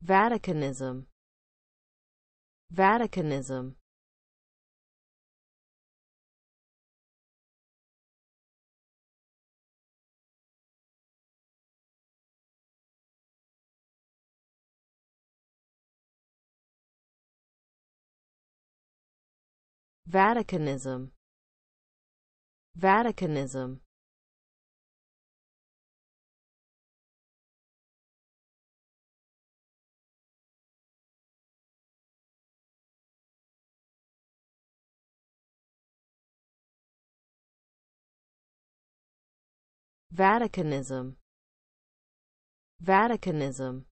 Vaticanism. Vaticanism. Vaticanism. Vaticanism Vaticanism. Vaticanism